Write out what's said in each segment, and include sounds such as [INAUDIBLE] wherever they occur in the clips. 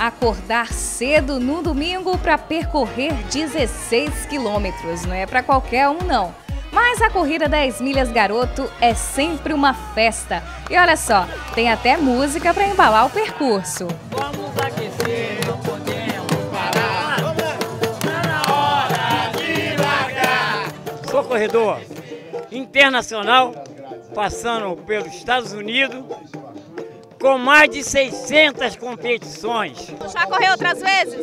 acordar cedo no domingo para percorrer 16 quilômetros. Não é para qualquer um, não. Mas a corrida 10 milhas garoto é sempre uma festa. E olha só, tem até música para embalar o percurso. Vamos aquecer, não podemos parar. Tá na hora de largar. Sou corredor internacional, passando pelos Estados Unidos, com mais de 600 competições. Já correu outras vezes?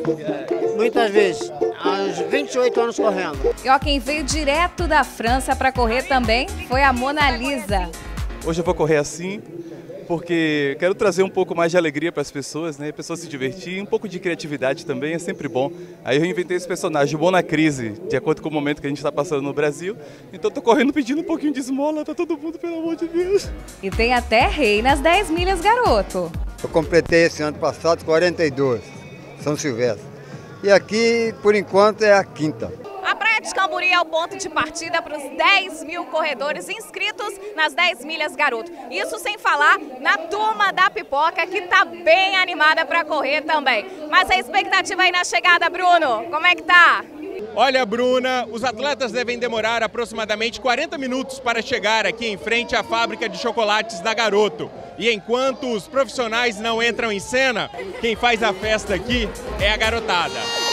Muitas vezes, há uns 28 anos correndo. E ó, quem veio direto da França para correr também foi a Mona Lisa. Hoje eu vou correr assim, porque quero trazer um pouco mais de alegria para as pessoas, né? Pessoas se divertir, um pouco de criatividade também é sempre bom. Aí eu inventei esse personagem, bom na crise, de acordo com o momento que a gente está passando no Brasil. Então tô correndo pedindo um pouquinho de esmola para todo mundo, pelo amor de Deus. E tem até rei nas 10 milhas, garoto. Eu completei esse ano passado 42, São Silvestre. E aqui, por enquanto, é a quinta. É o ponto de partida para os 10 mil corredores inscritos nas 10 milhas garoto. Isso sem falar na turma da pipoca que está bem animada para correr também. Mas a expectativa aí na chegada, Bruno, como é que tá? Olha, Bruna, os atletas devem demorar aproximadamente 40 minutos para chegar aqui em frente à fábrica de chocolates da Garoto. E enquanto os profissionais não entram em cena, quem faz a festa aqui é a garotada.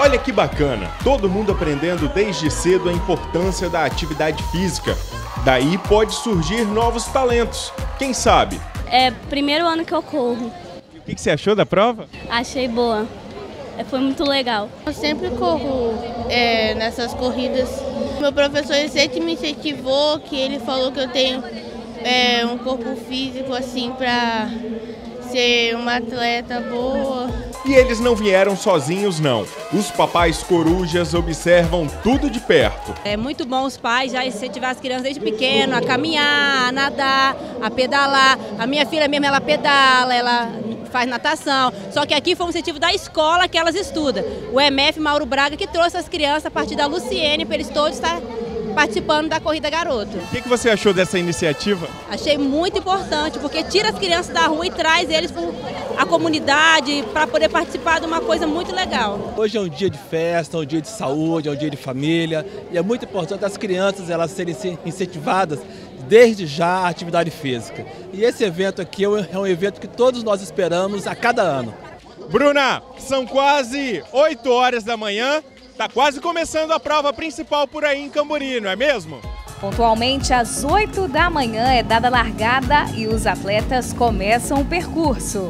Olha que bacana, todo mundo aprendendo desde cedo a importância da atividade física. Daí pode surgir novos talentos, quem sabe? É primeiro ano que eu corro. E o que você achou da prova? Achei boa, é, foi muito legal. Eu sempre corro é, nessas corridas. Meu professor sempre me incentivou, que ele falou que eu tenho é, um corpo físico assim para ser uma atleta boa. E eles não vieram sozinhos, não. Os papais corujas observam tudo de perto. É muito bom os pais já incentivar as crianças desde pequeno a caminhar, a nadar, a pedalar. A minha filha mesmo, ela pedala, ela faz natação. Só que aqui foi um incentivo da escola que elas estudam. O MF Mauro Braga que trouxe as crianças a partir da Luciene para eles todos estar participando da Corrida Garoto. O que, que você achou dessa iniciativa? Achei muito importante, porque tira as crianças da rua e traz eles para a comunidade para poder participar de uma coisa muito legal. Hoje é um dia de festa, é um dia de saúde, é um dia de família e é muito importante as crianças elas serem incentivadas desde já a atividade física. E esse evento aqui é um é evento que todos nós esperamos a cada ano. Bruna, são quase 8 horas da manhã Tá quase começando a prova principal por aí em Cambori, não é mesmo? Pontualmente às 8 da manhã é dada a largada e os atletas começam o percurso.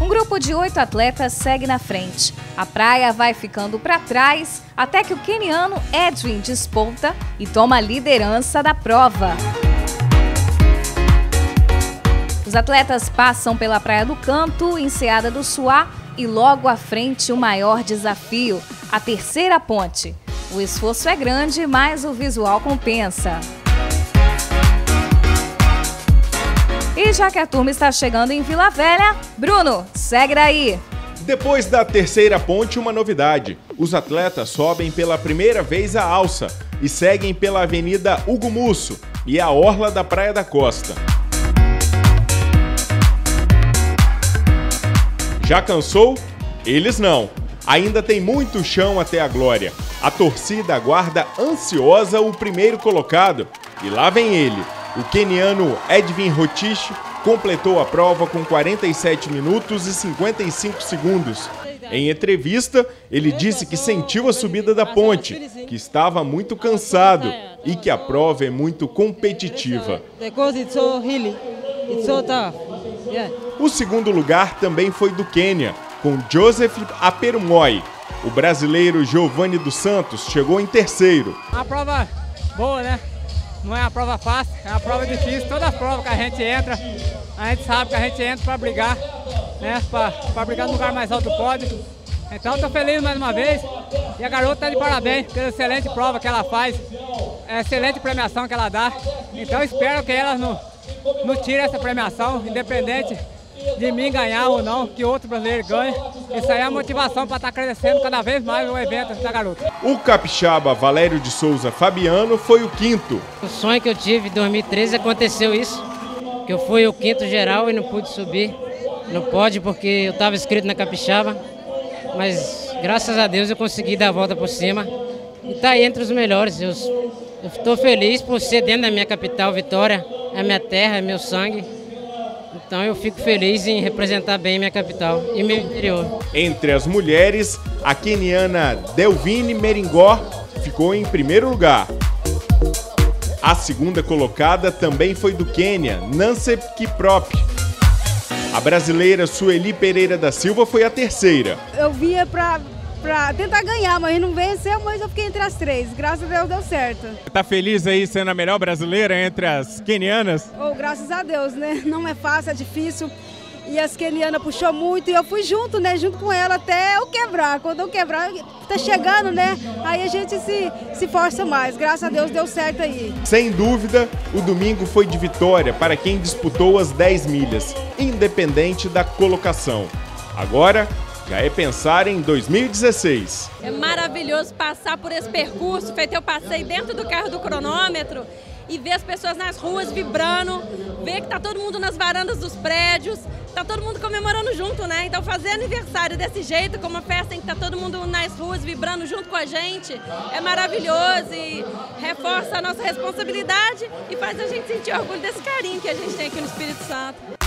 Um grupo de oito atletas segue na frente. A praia vai ficando para trás até que o keniano Edwin desponta e toma a liderança da prova. Os atletas passam pela Praia do Canto, Enseada do Suá e logo à frente o maior desafio, a terceira ponte. O esforço é grande, mas o visual compensa. E já que a turma está chegando em Vila Velha, Bruno, segue daí! Depois da terceira ponte, uma novidade. Os atletas sobem pela primeira vez a alça e seguem pela Avenida Hugo Musso e a orla da Praia da Costa. Já cansou? Eles não. Ainda tem muito chão até a glória. A torcida aguarda ansiosa o primeiro colocado. E lá vem ele. O keniano Edwin Rotich completou a prova com 47 minutos e 55 segundos. Em entrevista, ele disse que sentiu a subida da ponte, que estava muito cansado e que a prova é muito competitiva. O segundo lugar também foi do Quênia, com Joseph Aperumoi. O brasileiro Giovanni dos Santos chegou em terceiro. Uma prova boa, né? Não é uma prova fácil, é uma prova difícil. Toda prova que a gente entra, a gente sabe que a gente entra para brigar, né? Para brigar no lugar mais alto do pódio. Então estou feliz mais uma vez e a garota está de parabéns pela excelente prova que ela faz, excelente premiação que ela dá. Então espero que ela não, não tire essa premiação, independente de mim ganhar ou não, que outro brasileiro ganhe. Isso aí é a motivação para estar crescendo cada vez mais o evento da garota. O capixaba Valério de Souza Fabiano foi o quinto. O sonho que eu tive em 2013 aconteceu isso, que eu fui o quinto geral e não pude subir. Não pode porque eu estava inscrito na capixaba, mas graças a Deus eu consegui dar a volta por cima e tá aí entre os melhores. Eu estou feliz por ser dentro da minha capital, Vitória, é minha terra, é meu sangue. Então eu fico feliz em representar bem minha capital e meu interior. Entre as mulheres, a keniana Delvine Meringó ficou em primeiro lugar. A segunda colocada também foi do Quênia, Nansep Kiprop. A brasileira Sueli Pereira da Silva foi a terceira. Eu via para para tentar ganhar, mas não venceu, mas eu fiquei entre as três. Graças a Deus deu certo. Tá feliz aí sendo a melhor brasileira entre as kenianas? Oh, graças a Deus, né? [LAUGHS] Não é fácil, é difícil. E as kenianas puxou muito e eu fui junto, né? Junto com ela até eu quebrar. Quando eu quebrar, tá chegando, né? Aí a gente se, se força mais. Graças a Deus deu certo aí. Sem dúvida, o domingo foi de vitória para quem disputou as 10 milhas, independente da colocação. Agora, é pensar em 2016. É maravilhoso passar por esse percurso, feito eu passei dentro do carro do cronômetro e ver as pessoas nas ruas vibrando, ver que tá todo mundo nas varandas dos prédios, tá todo mundo comemorando junto, né? Então fazer aniversário desse jeito, com uma festa em que tá todo mundo nas ruas vibrando junto com a gente, é maravilhoso e reforça a nossa responsabilidade e faz a gente sentir orgulho desse carinho que a gente tem aqui no Espírito Santo.